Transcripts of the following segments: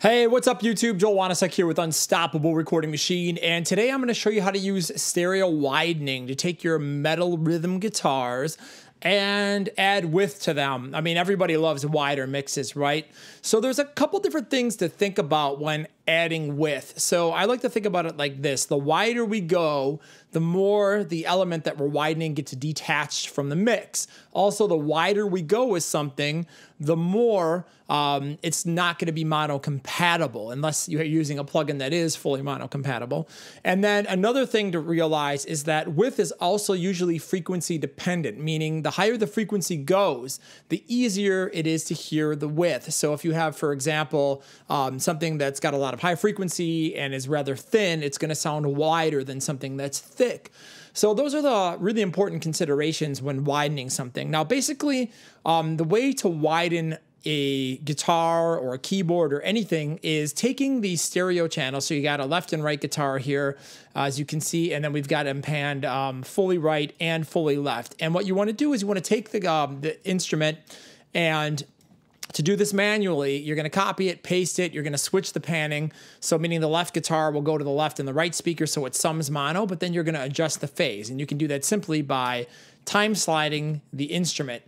Hey, what's up YouTube? Joel Wanasek here with Unstoppable Recording Machine, and today I'm going to show you how to use stereo widening to take your metal rhythm guitars and add width to them. I mean, everybody loves wider mixes, right? So there's a couple different things to think about when adding width. So I like to think about it like this. The wider we go, the more the element that we're widening gets detached from the mix. Also, the wider we go with something, the more um, it's not going to be mono compatible unless you're using a plugin that is fully mono compatible. And then another thing to realize is that width is also usually frequency dependent, meaning the higher the frequency goes, the easier it is to hear the width. So if you have, for example, um, something that's got a lot of high frequency and is rather thin, it's going to sound wider than something that's thick. So those are the really important considerations when widening something. Now, basically, um, the way to widen a guitar or a keyboard or anything is taking the stereo channel. So you got a left and right guitar here, uh, as you can see, and then we've got them panned um, fully right and fully left. And what you want to do is you want to take the, um, the instrument and to do this manually, you're going to copy it, paste it, you're going to switch the panning. So, meaning the left guitar will go to the left and the right speaker so it sums mono, but then you're going to adjust the phase. And you can do that simply by time sliding the instrument.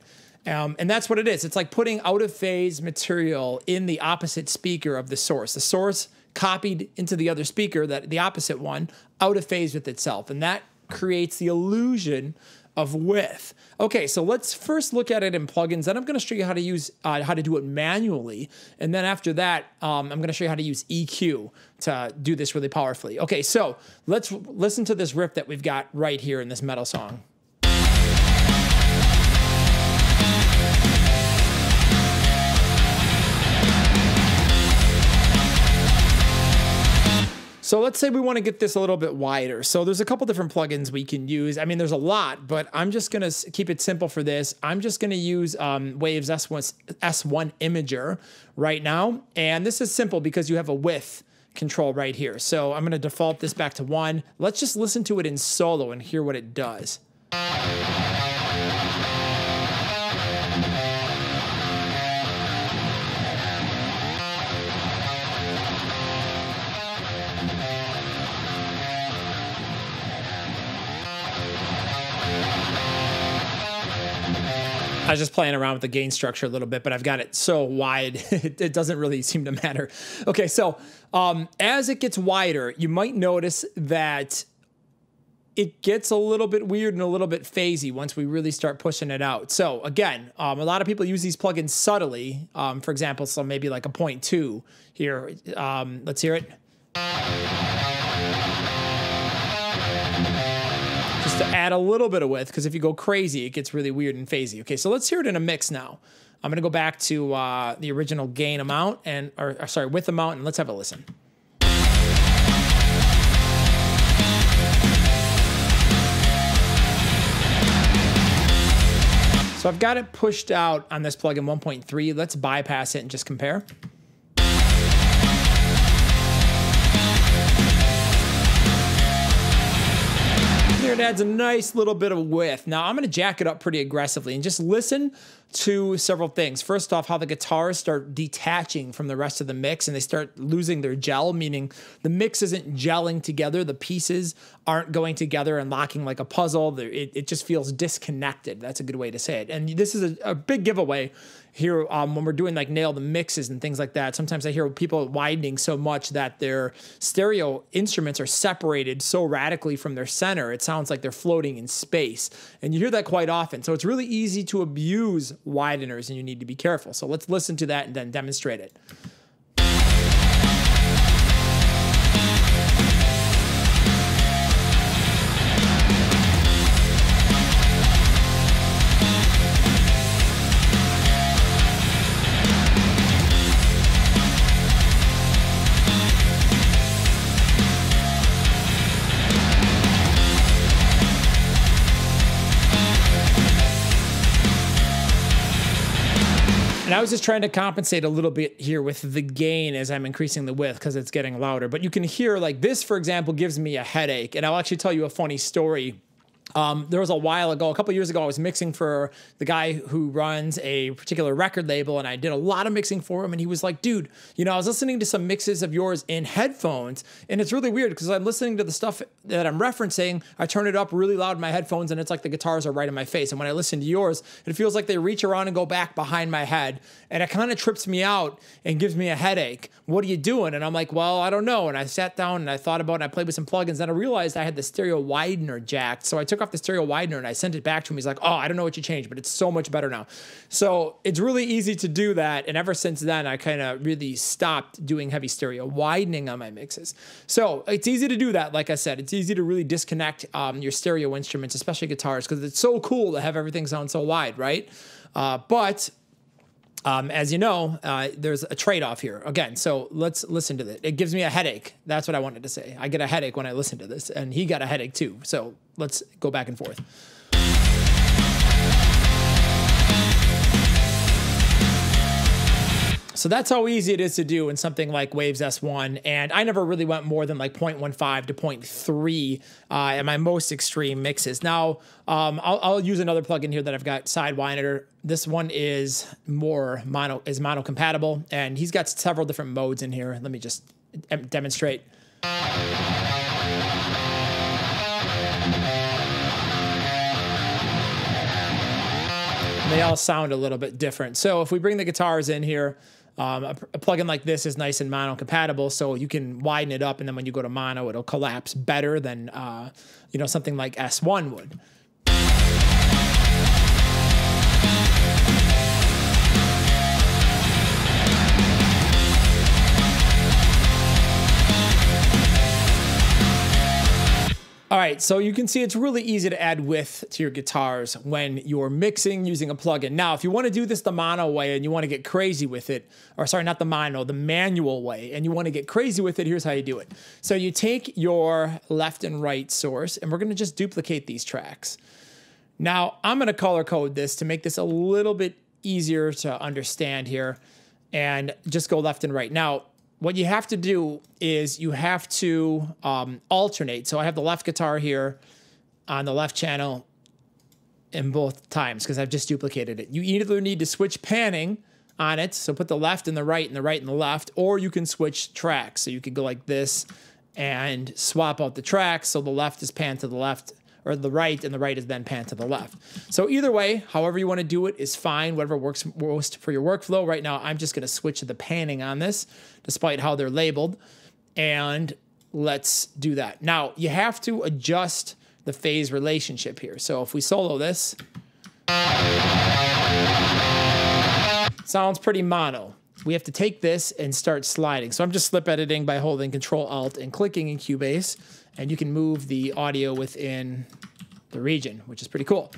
Um, and that's what it is. It's like putting out of phase material in the opposite speaker of the source. The source copied into the other speaker, that the opposite one, out of phase with itself. And that creates the illusion of width. Okay, so let's first look at it in plugins. Then I'm going to show you how to use uh, how to do it manually, and then after that, um, I'm going to show you how to use EQ to do this really powerfully. Okay, so let's listen to this riff that we've got right here in this metal song. So let's say we want to get this a little bit wider. So there's a couple different plugins we can use. I mean, there's a lot, but I'm just going to keep it simple for this. I'm just going to use um, Waves S1, S1 Imager right now. And this is simple because you have a width control right here. So I'm going to default this back to one. Let's just listen to it in solo and hear what it does. I was just playing around with the gain structure a little bit, but I've got it so wide, it, doesn't really seem to matter. Okay, so um, as it gets wider, you might notice that it gets a little bit weird and a little bit phasey once we really start pushing it out. So again, um, a lot of people use these plugins subtly. Um, for example, so maybe like a point two here. Um, let's hear it just to add a little bit of width, because if you go crazy, it gets really weird and phasey. Okay, so let's hear it in a mix now. I'm gonna go back to uh, the original gain amount and, or, or sorry, width amount, and let's have a listen. So I've got it pushed out on this plugin 1.3. Let's bypass it and just compare. It adds a nice little bit of width. Now I'm to jack it up pretty aggressively and just listen to several things. First off, how the guitars start detaching from the rest of the mix and they start losing their gel, meaning the mix isn't gelling together. The pieces aren't going together and locking like a puzzle. It, it just feels disconnected. That's a good way to say it. And this is a, a big giveaway here um, when we're doing like nail the mixes and things like that. Sometimes I hear people widening so much that their stereo instruments are separated so radically from their center. It sounds like they're floating in space. And you hear that quite often. So it's really easy to abuse wideners and you need to be careful. So let's listen to that and then demonstrate it. And I was just trying to compensate a little bit here with the gain as I'm increasing the width because it's getting louder. But you can hear like this, for example, gives me a headache. And I'll actually tell you a funny story Um, there was a while ago, a couple years ago, I was mixing for the guy who runs a particular record label, and I did a lot of mixing for him. And he was like, "Dude, you know, I was listening to some mixes of yours in headphones, and it's really weird because I'm listening to the stuff that I'm referencing. I turn it up really loud in my headphones, and it's like the guitars are right in my face. And when I listen to yours, it feels like they reach around and go back behind my head, and it kind of trips me out and gives me a headache. What are you doing?" And I'm like, "Well, I don't know." And I sat down and I thought about it. and I played with some plugins, and I realized I had the stereo widener jacked, so I took off the stereo widener and I sent it back to him. He's like, "Oh, I don't know what you changed, but it's so much better now." So it's really easy to do that, and ever since then, I kind of really stopped doing heavy stereo widening on my mixes. So it's easy to do that. Like I said, it's easy to really disconnect um, your stereo instruments, especially guitars, because it's so cool to have everything sound so wide, right? Uh, but um, as you know, uh, there's a trade off here. Again, so let's listen to this. It gives me a headache. That's what I wanted to say. I get a headache when I listen to this, and he got a headache too. So let's go back and forth. So that's how easy it is to do in something like Waves S1. And I never really went more than like 0.15 to 0.3 uh, in my most extreme mixes. Now, um, I'll, I'll, use another plugin here that I've got Sidewinder. This one is more mono, is mono compatible, and he's got several different modes in here. Let me just demonstrate. They all sound a little bit different. So if we bring the guitars in here, um, a, a plugin like this is nice and mono compatible, so you can widen it up, and then when you go to mono, it'll collapse better than uh, you know something like S1 would. All right, so you can see it's really easy to add width to your guitars when you're mixing using a plugin. Now, if you want to do this the mono way and you want to get crazy with it, or sorry, not the mono, the manual way, and you want to get crazy with it, here's how you do it. So you take your left and right source, and we're going to just duplicate these tracks. Now, I'm going to color code this to make this a little bit easier to understand here and just go left and right. Now, what you have to do is you have to um, alternate. So I have the left guitar here on the left channel in both times because I've just duplicated it. You either need to switch panning on it, so put the left and the right and the right and the left, or you can switch tracks. So you could go like this and swap out the tracks so the left is panned to the left or the right, and the right is then pan to the left. So either way, however you want to do it is fine, whatever works most for your workflow. Right now, I'm just going to switch the panning on this, despite how they're labeled, and let's do that. Now, you have to adjust the phase relationship here. So if we solo this, sounds pretty mono. We have to take this and start sliding. So I'm just slip editing by holding Control Alt and clicking in Cubase and you can move the audio within the region, which is pretty cool.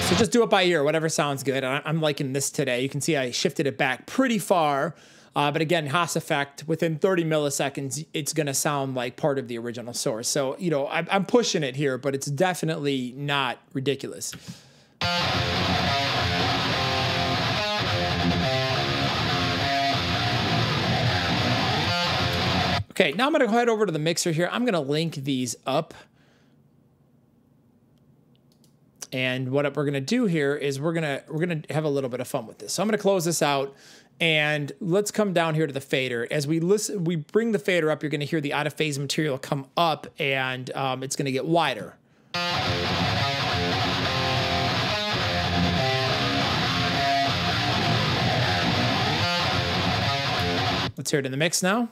So just do it by ear, whatever sounds good. I'm liking this today. You can see I shifted it back pretty far uh, but again, Haas effect within 30 milliseconds, it's going to sound like part of the original source. So, you know, I'm, I'm pushing it here, but it's definitely not ridiculous. Okay, now I'm going to head over to the mixer here. I'm going to link these up. And what we're going to do here is we're going to we're going to have a little bit of fun with this. So I'm going to close this out. And let's come down here to the fader. As we listen, we bring the fader up, you're going to hear the out of phase material come up and um, it's going to get wider. Let's hear it in the mix now.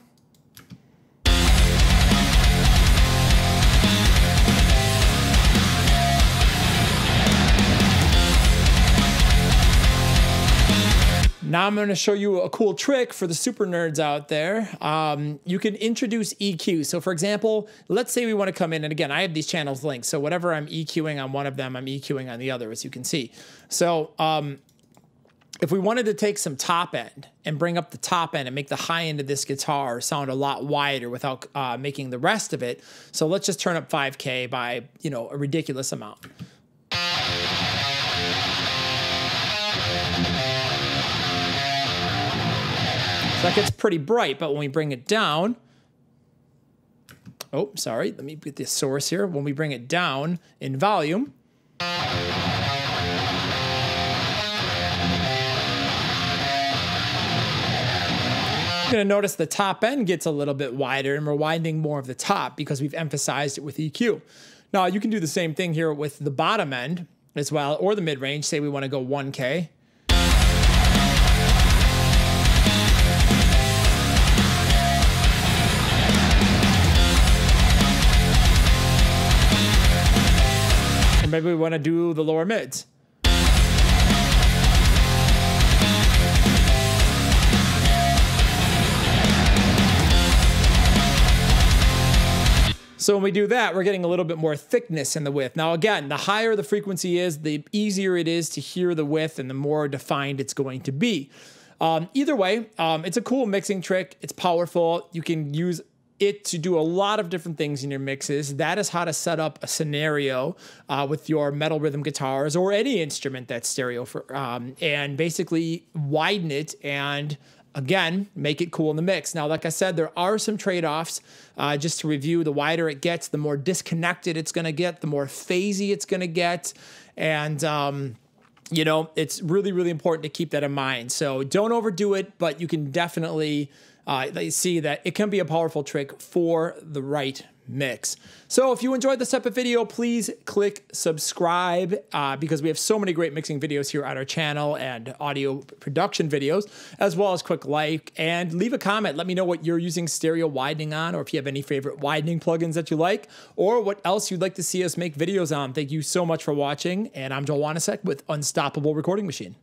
Now I'm going to show you a cool trick for the super nerds out there. Um, you can introduce EQ. So for example, let's say we want to come in, and again, I have these channels linked. So whatever I'm EQing on one of them, I'm EQing on the other, as you can see. So um, if we wanted to take some top end and bring up the top end and make the high end of this guitar sound a lot wider without uh, making the rest of it. So let's just turn up 5K by, you know, a ridiculous amount. So that gets pretty bright, but when we bring it down, oh, sorry, let me get the source here. When we bring it down in volume, You're going to notice the top end gets a little bit wider and we're widening more of the top because we've emphasized it with EQ. Now you can do the same thing here with the bottom end as well, or the mid range. Say we want to go 1K. Maybe we want to do the lower mids. So when we do that, we're getting a little bit more thickness in the width. Now, again, the higher the frequency is, the easier it is to hear the width and the more defined it's going to be. Um, either way, um, it's a cool mixing trick. It's powerful. You can use it to do a lot of different things in your mixes. That is how to set up a scenario uh, with your metal rhythm guitars or any instrument that's stereo for, um, and basically widen it and again, make it cool in the mix. Now, like I said, there are some trade offs. Uh, just to review, the wider it gets, the more disconnected it's going to get, the more phasey it's going to get. And, um, you know, it's really, really important to keep that in mind. So don't overdo it, but you can definitely uh, see that it can be a powerful trick for the right mix. So if you enjoyed this type of video, please click subscribe uh, because we have so many great mixing videos here on our channel and audio production videos, as well as quick like and leave a comment. Let me know what you're using stereo widening on or if you have any favorite widening plugins that you like or what else you'd like to see us make videos on. Thank you so much for watching and I'm Joel Wanasek with Unstoppable Recording Machine.